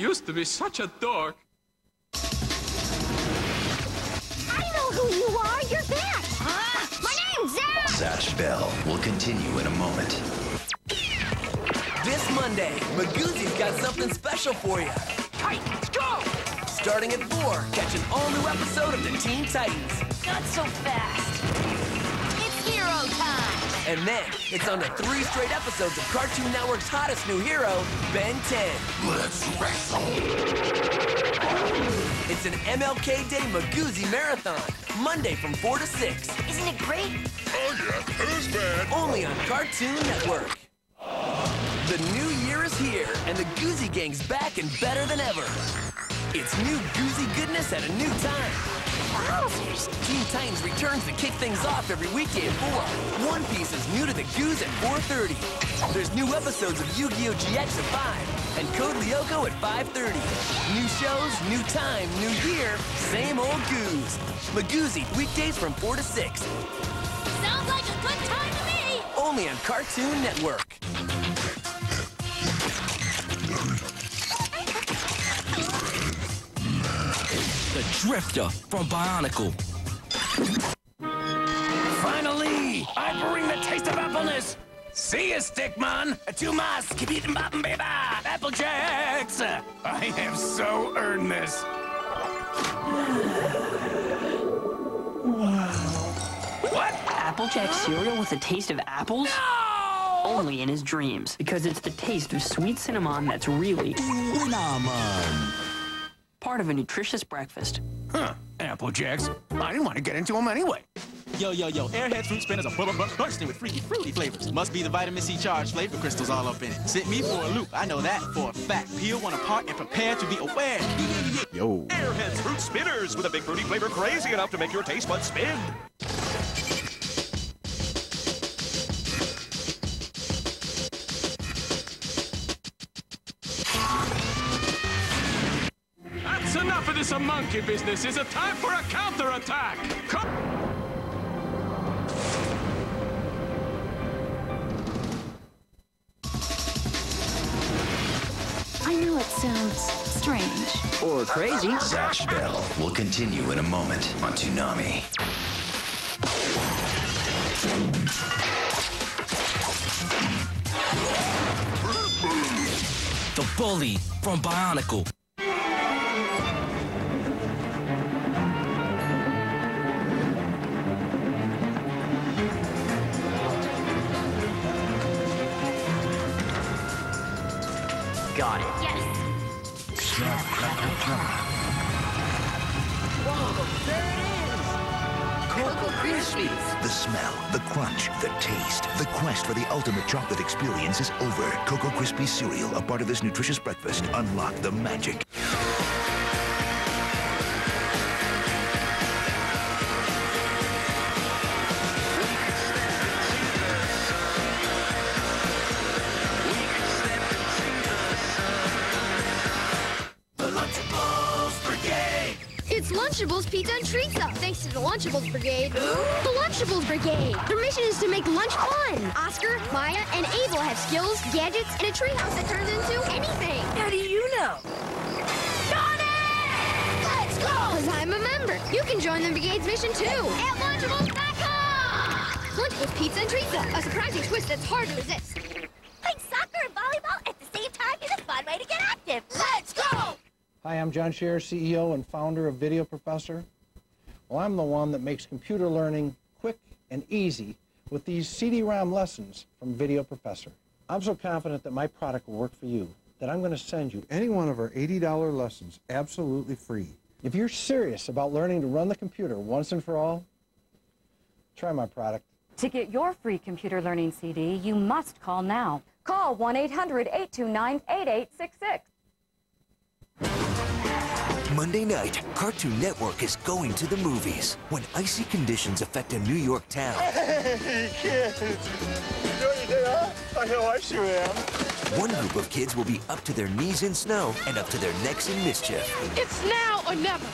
used to be such a dork. I know who you are. You're Zatch. Huh? My name's Zach. Zatch Bell will continue in a moment. This Monday, Miguzi's got something special for you. Hey, let's go! Starting at 4, catch an all-new episode of the Teen Titans. Not so fast. It's hero time. And then, it's on to three straight episodes of Cartoon Network's hottest new hero, Ben 10. Let's wrestle. It's an MLK Day Miguzi Marathon, Monday from 4 to 6. Isn't it great? Oh yeah, who's bad? Only on Cartoon Network. The new year is here, and the Goozy Gang's back and better than ever. It's new Goozy goodness at a new time. Teen Titans returns to kick things off every weekday at 4. One Piece is new to the Goose at 4.30. There's new episodes of Yu-Gi-Oh! GX at 5, and Code Lyoko at 5.30. New shows, new time, new year, same old Goose. Miguzi, weekdays from 4 to 6. Sounds like a good time to me. Only on Cartoon Network. Drifter from Bionicle. Finally! I bring the taste of appleness! See ya, Stickman! To my skibidi boppin' baby! Applejacks! I have so earned this. Wow. What? Applejack cereal with a taste of apples? No! Only in his dreams, because it's the taste of sweet cinnamon that's really part of a nutritious breakfast. Huh, Apple Jacks. I didn't want to get into them anyway. Yo, yo, yo, Airheads fruit spinners are bu- bu- bu- bursting with freaky fruity flavors. Must be the vitamin C charged flavor crystals all up in it. Sent me for a loop. I know that for a fact. Peel one apart and prepare to be aware. Yo. Airheads fruit spinners with a big fruity flavor crazy enough to make your taste buds spin. This a monkey business. It's a time for a counterattack. Come. I know it sounds strange. Or crazy. Zatch Bell will continue in a moment on Toonami. The Bully from Bionicle. Got it. Yes. Cocoa Krispies. The smell, the crunch, the taste. The quest for the ultimate chocolate experience is over. Cocoa Krispie cereal, a part of this nutritious breakfast. Unlock the magic. Lunchables Pizza and Treatza, thanks to the Lunchables Brigade. The Lunchables Brigade. Their mission is to make lunch fun. Oscar, Maya, and Abel have skills, gadgets, and a treehouse that turns into anything. How do you know? Let's go! Because I'm a member. You can join the Brigade's mission too at Lunchables.com! Lunchables Pizza and Treatza, a surprising twist that's hard to resist. Playing soccer and volleyball at the same time is a fun way to get active. Let's go! Hi, I'm John Scherer, CEO and founder of Video Professor. Well, I'm the one that makes computer learning quick and easy with these CD-ROM lessons from Video Professor. I'm so confident that my product will work for you that I'm going to send you any one of our $80 lessons absolutely free. If you're serious about learning to run the computer once and for all, try my product. To get your free computer learning CD, you must call now. Call 1 800 829 8866. Monday night, Cartoon Network is going to the movies. When icy conditions affect a New York town, Hey, kids! You know anything, huh? I know I sure am. one group of kids will be up to their knees in snow and up to their necks in mischief. It's now or never.